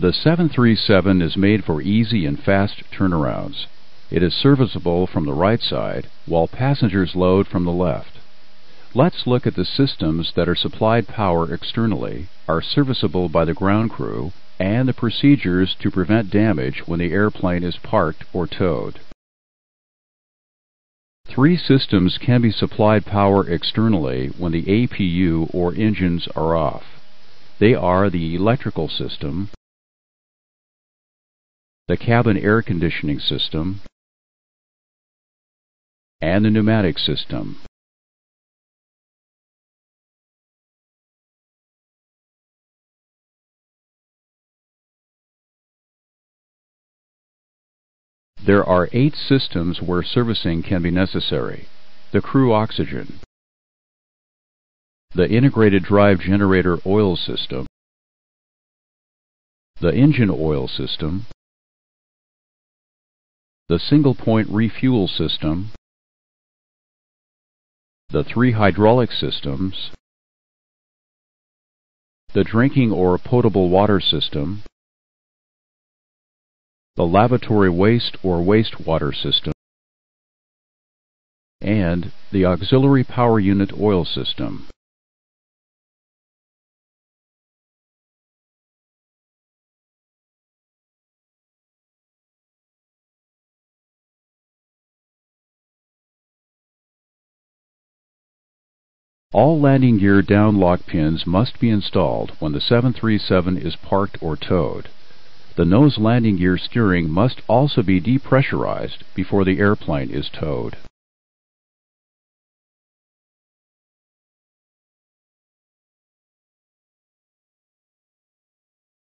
The 737 is made for easy and fast turnarounds. It is serviceable from the right side, while passengers load from the left. Let's look at the systems that are supplied power externally, are serviceable by the ground crew, and the procedures to prevent damage when the airplane is parked or towed. Three systems can be supplied power externally when the APU or engines are off. They are the electrical system, the cabin air conditioning system, and the pneumatic system. There are eight systems where servicing can be necessary. The crew oxygen, the integrated drive generator oil system, the engine oil system, the single point refuel system, the three hydraulic systems, the drinking or potable water system, the lavatory waste or wastewater system, and the auxiliary power unit oil system. All landing gear down lock pins must be installed when the 737 is parked or towed. The nose landing gear steering must also be depressurized before the airplane is towed.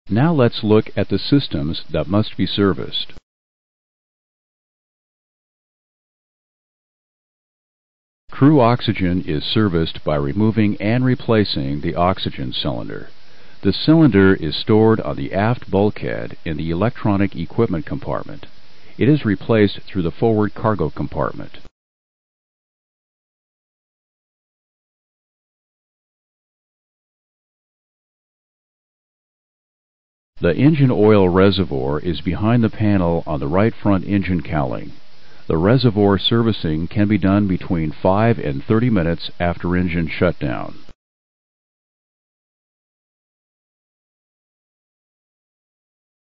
Now let's look at the systems that must be serviced. Crew oxygen is serviced by removing and replacing the oxygen cylinder. The cylinder is stored on the aft bulkhead in the electronic equipment compartment. It is replaced through the forward cargo compartment. The engine oil reservoir is behind the panel on the right front engine cowling. The reservoir servicing can be done between 5 and 30 minutes after engine shutdown.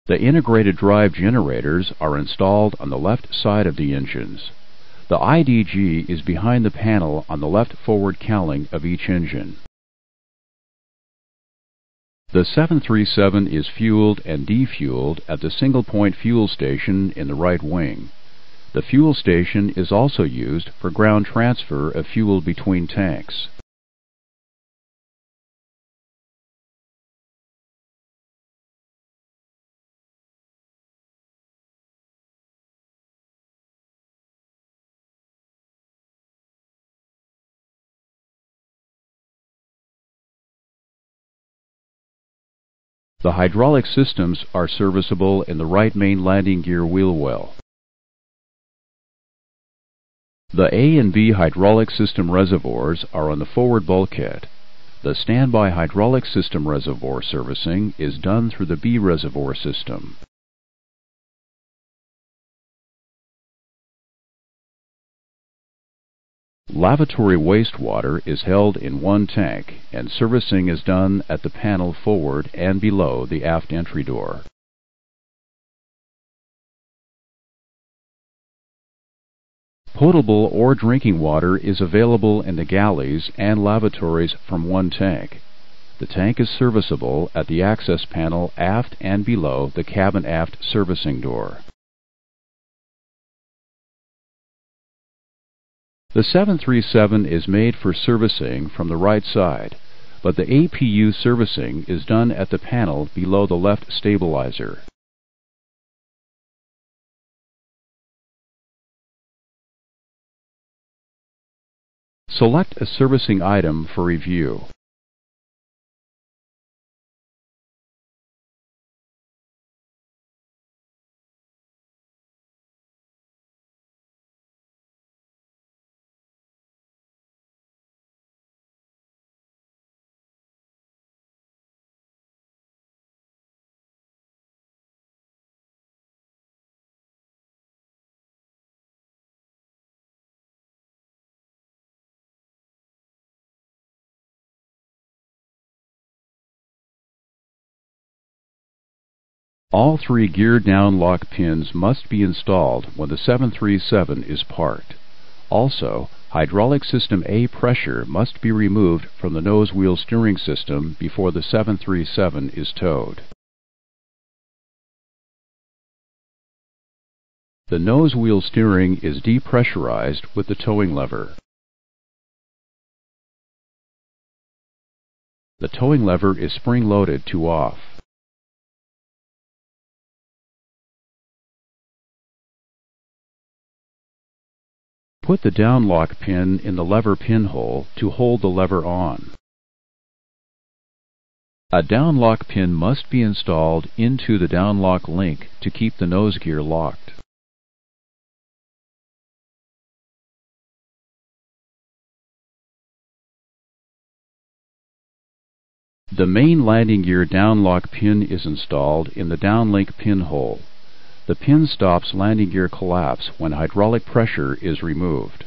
The integrated drive generators are installed on the left side of the engines. The IDG is behind the panel on the left forward cowling of each engine. The 737 is fueled and defueled at the single point fuel station in the right wing. The fuel station is also used for ground transfer of fuel between tanks. The hydraulic systems are serviceable in the right main landing gear wheel well. The A and B hydraulic system reservoirs are on the forward bulkhead. The standby hydraulic system reservoir servicing is done through the B reservoir system. Lavatory wastewater is held in one tank and servicing is done at the panel forward and below the aft entry door. Potable or drinking water is available in the galleys and lavatories from one tank. The tank is serviceable at the access panel aft and below the cabin aft servicing door. The 737 is made for servicing from the right side, but the APU servicing is done at the panel below the left stabilizer. Select a servicing item for review. All three gear down lock pins must be installed when the 737 is parked. Also, hydraulic system A pressure must be removed from the nose wheel steering system before the 737 is towed. The nose wheel steering is depressurized with the towing lever. The towing lever is spring-loaded to off. Put the down lock pin in the lever pinhole to hold the lever on. A down lock pin must be installed into the down lock link to keep the nose gear locked. The main landing gear downlock pin is installed in the downlock pinhole. The pin stops landing gear collapse when hydraulic pressure is removed.